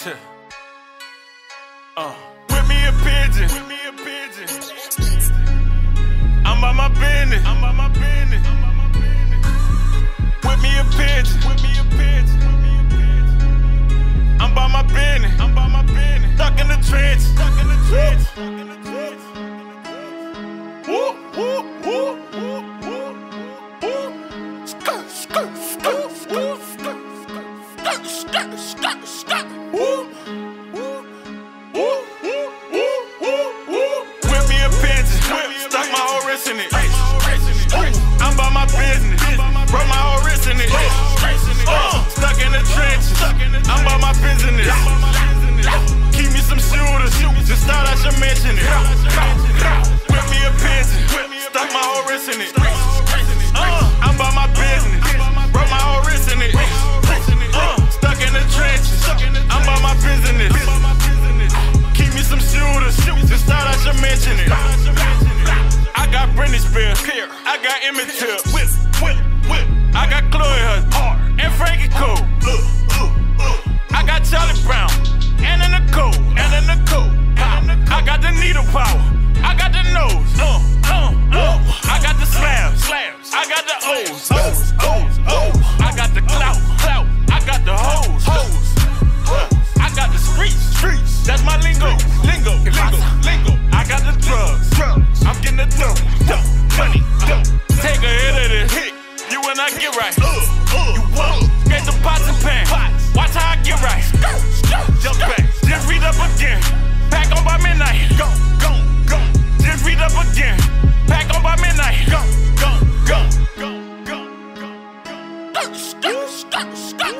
Uh, whip me a pigeon. Whip me a pigeon. I'm by my business. I'm by my business. I'm by my business. Whip me a pigeon. Whip me a pigeon. Whip me a pigeon. I'm by my business. I'm by my business. Stuck in the trench. Stuck in the trench. Stuck in the trench. Woo, woo, woo, woo, woo, woo. Skirt, skirt, skirt, skirt, skirt, skirt, skirt, skirt, skirt. Emmett Till. Midnight. Go, go, go, go, go, go. Stop, stop, stop.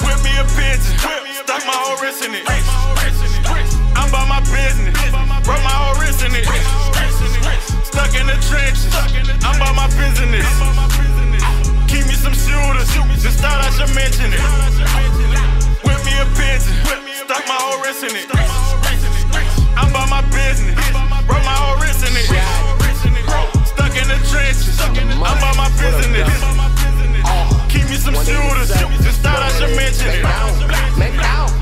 Whip me a pigeon, stuck my whole wrist in it. I'm by my business, broke my whole wrist in it. Stuck in the trenches, I'm by my business. Shooters, just thought I should mention it. Whip me a pigeon, stuck my whole wrist in it. I'm by my business, broke my whole wrist in it. Stuck in the trenches, I'm by my business. Keep me some shooters, just thought I should mention it.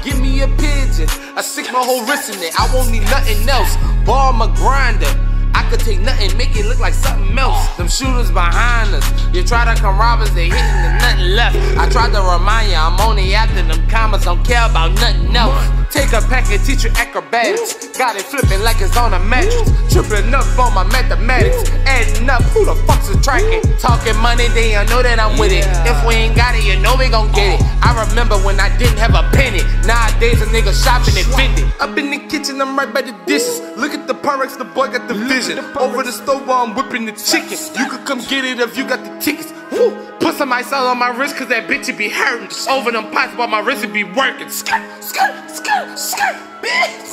Give me a pigeon. I stick my whole wrist in it. I won't need nothing else. Ball my grinder. I could take nothing, make it look like something else. Them shooters behind us. You try to come rob us, they hitting and nothing left. I tried to remind you, I'm only after them commas, don't care about nothing else. Take a pack and teach you acrobatics. Got it flipping like it's on a mattress. Tripping up on my mathematics. Up, who the fuck's attracting? Talking money, they don't know that I'm with it. If we ain't got it, you know we gon' get it. I remember when I didn't have a penny. Nowadays, a nigga shopping at Fendi. Up in the kitchen, I'm right by the dishes. Look at the Pyrex, the boy got the vision. Over the stove while I'm whipping the chicken. You could come get it if you got the tickets. Woo. Put some ice on my wrist, cause that bitch it be hurting. Over them pots while my wrist be working. Skirt, skirt, skirt, skirt, bitch.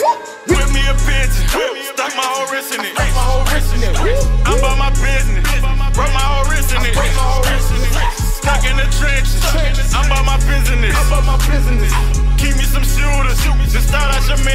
Whip me a pigeon, stuck my whole wrist in it. I'm by my business, broke my whole wrist in it. Stuck in the trenches, I'm by my business. Keep me some shooters, just thought I should it.